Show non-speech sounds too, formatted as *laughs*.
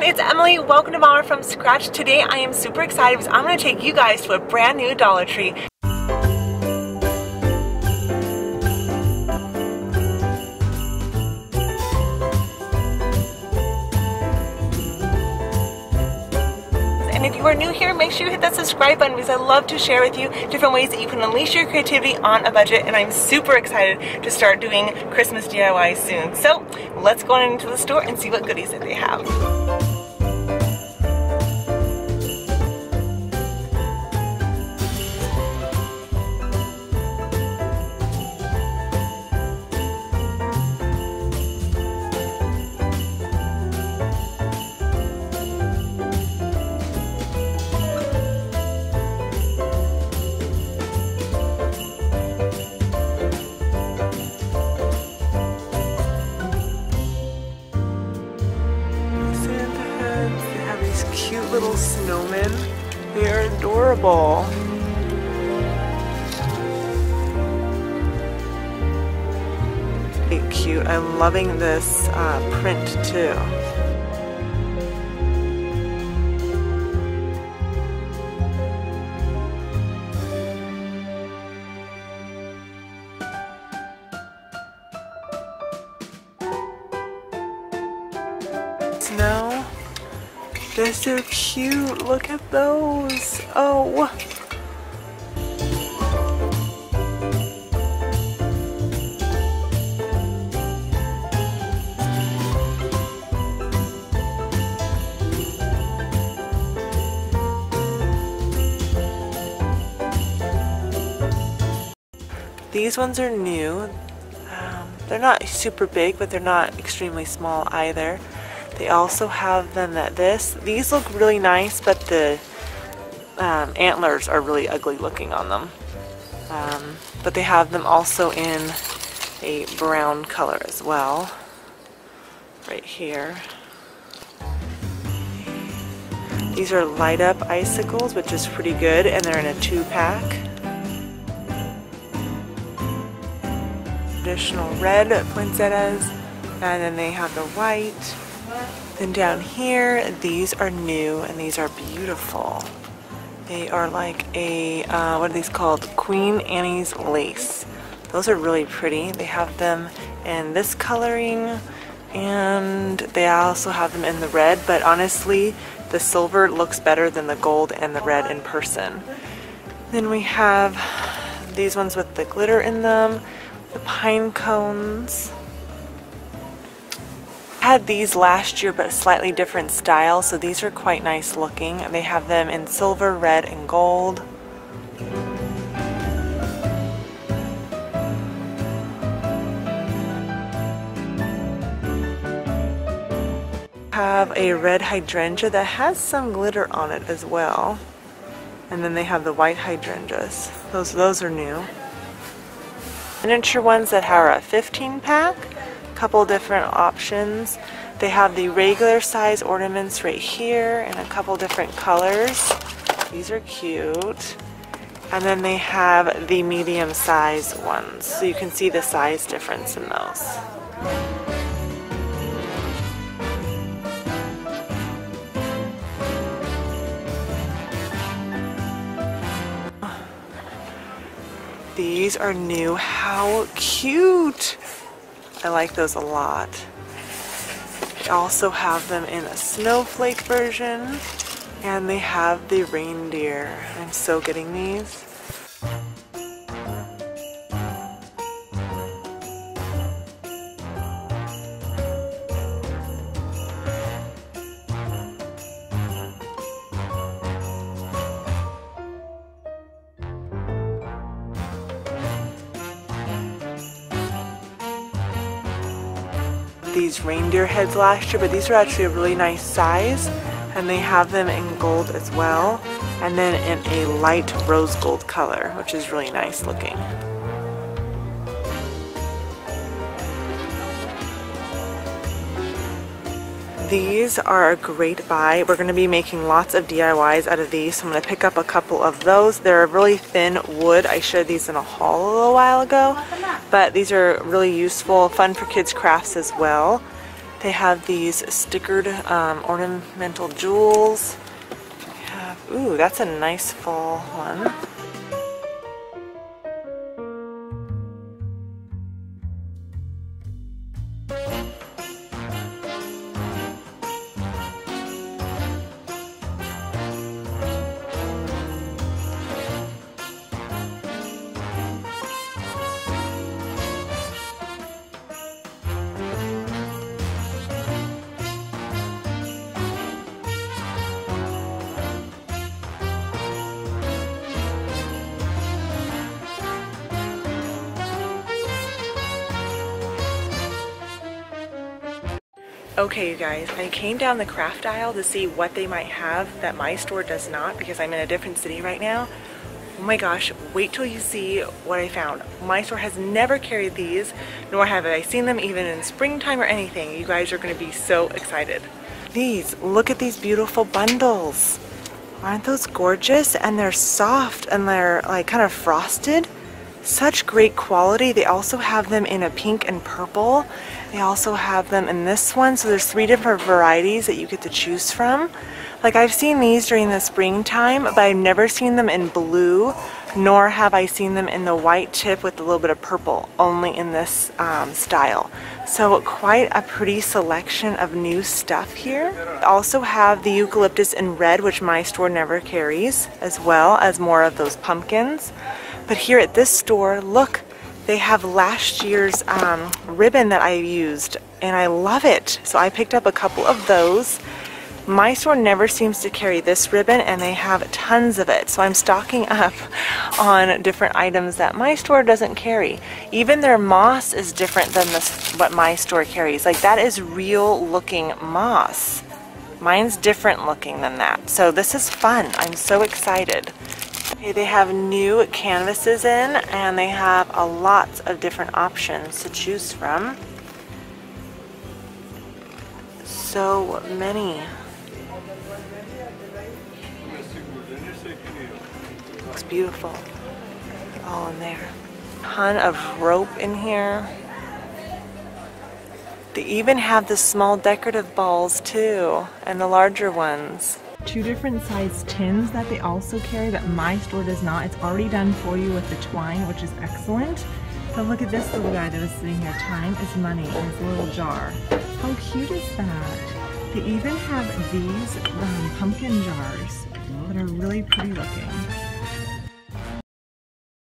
everyone, it's Emily. Welcome to Momma from Scratch. Today I am super excited because I'm going to take you guys to a brand new Dollar Tree. And if you are new here, make sure you hit that subscribe button because I love to share with you different ways that you can unleash your creativity on a budget. And I'm super excited to start doing Christmas DIY soon. So let's go on into the store and see what goodies that they have. Little snowmen. They are adorable. Cute. I'm loving this uh, print too. Snow. They're so cute. Look at those. Oh. These ones are new. Um, they're not super big, but they're not extremely small either. They also have them at this. These look really nice, but the um, antlers are really ugly looking on them. Um, but they have them also in a brown color as well. Right here. These are light up icicles, which is pretty good, and they're in a two pack. Traditional red poinsettias, and then they have the white. Then down here, these are new and these are beautiful. They are like a, uh, what are these called? Queen Annie's lace. Those are really pretty. They have them in this coloring and they also have them in the red, but honestly, the silver looks better than the gold and the red in person. Then we have these ones with the glitter in them, the pine cones. Had these last year but a slightly different style so these are quite nice looking. They have them in silver, red, and gold. Have a red hydrangea that has some glitter on it as well. And then they have the white hydrangeas. Those those are new. Miniature ones that are a 15 pack couple different options. They have the regular size ornaments right here in a couple different colors. These are cute. And then they have the medium size ones. So you can see the size difference in those. These are new. How cute! I like those a lot. They also have them in a snowflake version and they have the reindeer. I'm so getting these. These reindeer heads last year, but these are actually a really nice size. And they have them in gold as well. And then in a light rose gold color, which is really nice looking. These are a great buy. We're going to be making lots of DIYs out of these, so I'm going to pick up a couple of those. They're really thin wood. I showed these in a haul a little while ago, but these are really useful, fun for kids crafts as well. They have these stickered um, ornamental jewels. Have, ooh, that's a nice fall one. Okay, you guys, I came down the craft aisle to see what they might have that my store does not because I'm in a different city right now. Oh my gosh, wait till you see what I found. My store has never carried these, nor have I seen them even in springtime or anything. You guys are gonna be so excited. These, look at these beautiful bundles. Aren't those gorgeous? And they're soft and they're like kind of frosted. Such great quality. They also have them in a pink and purple they also have them in this one, so there's three different varieties that you get to choose from. Like I've seen these during the springtime, but I've never seen them in blue, nor have I seen them in the white tip with a little bit of purple, only in this um, style. So quite a pretty selection of new stuff here. Also have the eucalyptus in red, which my store never carries, as well as more of those pumpkins. But here at this store, look, they have last year's um, ribbon that I used and I love it. So I picked up a couple of those. My store never seems to carry this ribbon and they have tons of it. So I'm stocking up *laughs* on different items that my store doesn't carry. Even their moss is different than this, what my store carries. Like that is real looking moss. Mine's different looking than that. So this is fun. I'm so excited. Okay, they have new canvases in and they have a lot of different options to choose from. So many. Looks beautiful. All in there. Ton of rope in here. They even have the small decorative balls too, and the larger ones two different size tins that they also carry that my store does not. It's already done for you with the twine, which is excellent. But look at this little guy that is sitting here. Time is money in his little jar. How cute is that? They even have these um, pumpkin jars that are really pretty looking.